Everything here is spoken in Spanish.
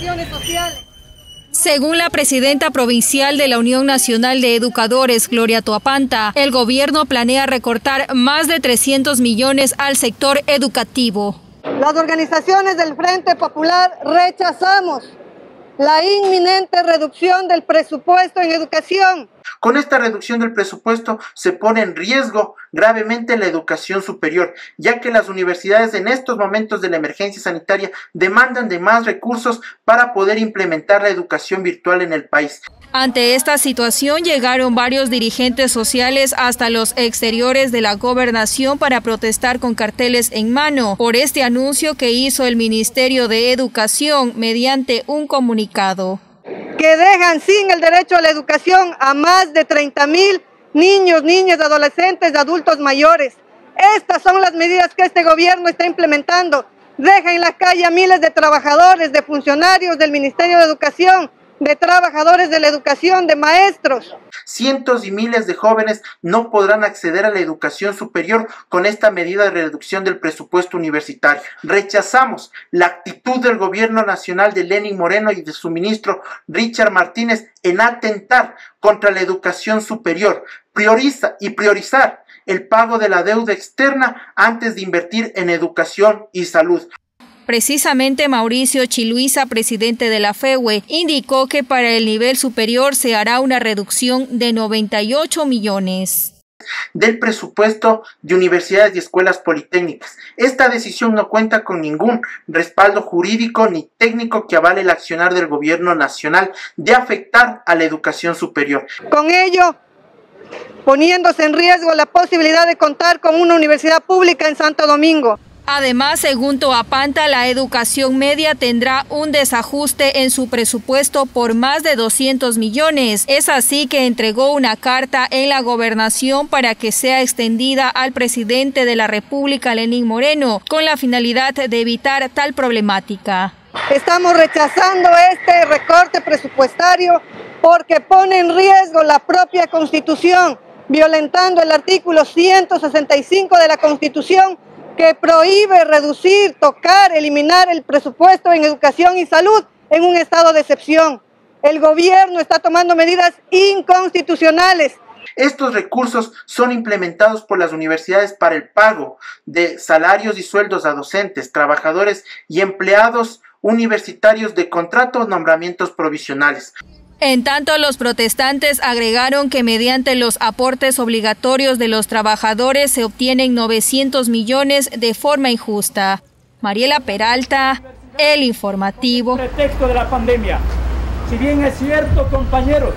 organizaciones sociales. Según la presidenta provincial de la Unión Nacional de Educadores, Gloria Toapanta, el gobierno planea recortar más de 300 millones al sector educativo. Las organizaciones del Frente Popular rechazamos la inminente reducción del presupuesto en educación con esta reducción del presupuesto se pone en riesgo gravemente la educación superior, ya que las universidades en estos momentos de la emergencia sanitaria demandan de más recursos para poder implementar la educación virtual en el país. Ante esta situación llegaron varios dirigentes sociales hasta los exteriores de la gobernación para protestar con carteles en mano por este anuncio que hizo el Ministerio de Educación mediante un comunicado que dejan sin el derecho a la educación a más de 30 mil niños, niñas, adolescentes, adultos mayores. Estas son las medidas que este gobierno está implementando. Deja en la calle a miles de trabajadores, de funcionarios del Ministerio de Educación, de trabajadores de la educación, de maestros. Cientos y miles de jóvenes no podrán acceder a la educación superior con esta medida de reducción del presupuesto universitario. Rechazamos la actitud del gobierno nacional de Lenin Moreno y de su ministro Richard Martínez en atentar contra la educación superior. Prioriza y priorizar el pago de la deuda externa antes de invertir en educación y salud. Precisamente Mauricio Chiluisa, presidente de la FEUE, indicó que para el nivel superior se hará una reducción de 98 millones del presupuesto de universidades y escuelas politécnicas. Esta decisión no cuenta con ningún respaldo jurídico ni técnico que avale el accionar del gobierno nacional de afectar a la educación superior. Con ello, poniéndose en riesgo la posibilidad de contar con una universidad pública en Santo Domingo. Además, según Toapanta, la educación media tendrá un desajuste en su presupuesto por más de 200 millones. Es así que entregó una carta en la gobernación para que sea extendida al presidente de la República, Lenín Moreno, con la finalidad de evitar tal problemática. Estamos rechazando este recorte presupuestario porque pone en riesgo la propia Constitución, violentando el artículo 165 de la Constitución que prohíbe reducir, tocar, eliminar el presupuesto en educación y salud en un estado de excepción. El gobierno está tomando medidas inconstitucionales. Estos recursos son implementados por las universidades para el pago de salarios y sueldos a docentes, trabajadores y empleados universitarios de contratos nombramientos provisionales. En tanto, los protestantes agregaron que mediante los aportes obligatorios de los trabajadores se obtienen 900 millones de forma injusta. Mariela Peralta, El Informativo. Pretexto de la pandemia. Si bien es cierto, compañeros,